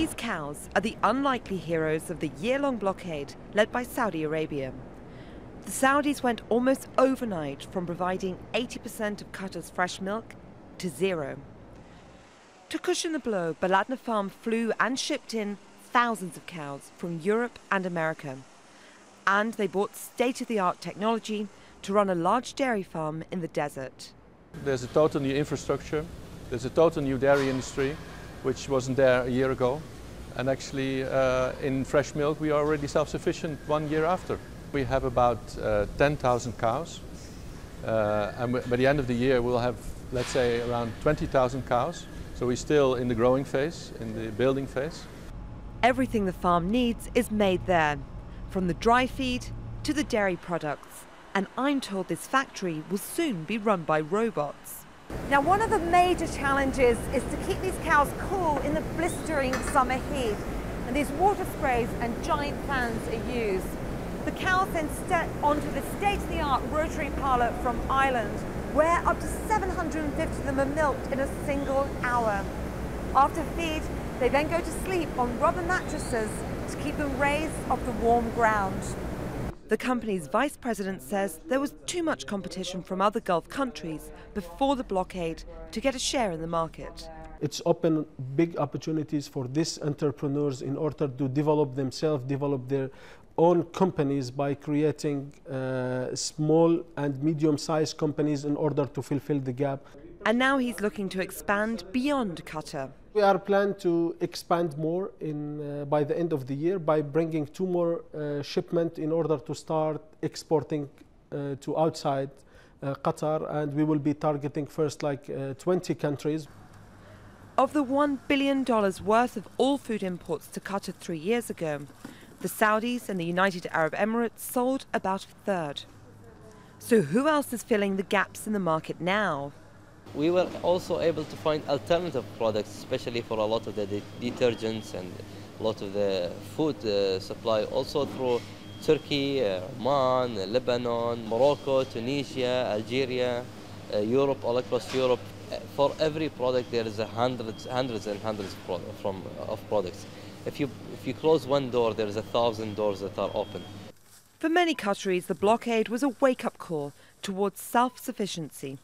These cows are the unlikely heroes of the year-long blockade led by Saudi Arabia. The Saudis went almost overnight from providing 80% of Qatar's fresh milk to zero. To cushion the blow, Baladna Farm flew and shipped in thousands of cows from Europe and America. And they bought state of the art technology to run a large dairy farm in the desert. There's a total new infrastructure, there's a total new dairy industry, which wasn't there a year ago. And actually, uh, in fresh milk, we are already self sufficient one year after. We have about uh, 10,000 cows. Uh, and by the end of the year, we'll have, let's say, around 20,000 cows. So we're still in the growing phase, in the building phase. Everything the farm needs is made there, from the dry feed to the dairy products. And I'm told this factory will soon be run by robots. Now, one of the major challenges is to keep these cows cool in the blistering summer heat. And these water sprays and giant fans are used. The cows then step onto the state-of-the-art rotary parlour from Ireland, where up to 750 of them are milked in a single hour. After feed, they then go to sleep on rubber mattresses to keep them raised off the warm ground. The company's vice president says there was too much competition from other Gulf countries before the blockade to get a share in the market. It's opened big opportunities for these entrepreneurs in order to develop themselves, develop their own companies by creating uh, small and medium-sized companies in order to fulfill the gap. And now he's looking to expand beyond Qatar. We are planning to expand more in, uh, by the end of the year by bringing two more uh, shipments in order to start exporting uh, to outside uh, Qatar and we will be targeting first like uh, 20 countries. Of the $1 billion worth of all food imports to Qatar three years ago, the Saudis and the United Arab Emirates sold about a third. So who else is filling the gaps in the market now? We were also able to find alternative products, especially for a lot of the de detergents and a lot of the food uh, supply, also through Turkey, uh, Oman, Lebanon, Morocco, Tunisia, Algeria, uh, Europe, all across Europe. Uh, for every product, there is hundreds, hundreds and hundreds of, from, of products. If you, if you close one door, there's a thousand doors that are open. For many Qataris, the blockade was a wake-up call towards self-sufficiency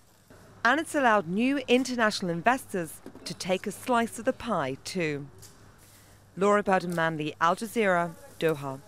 and it's allowed new international investors to take a slice of the pie too. Laura Burdon-Manley, Al Jazeera, Doha.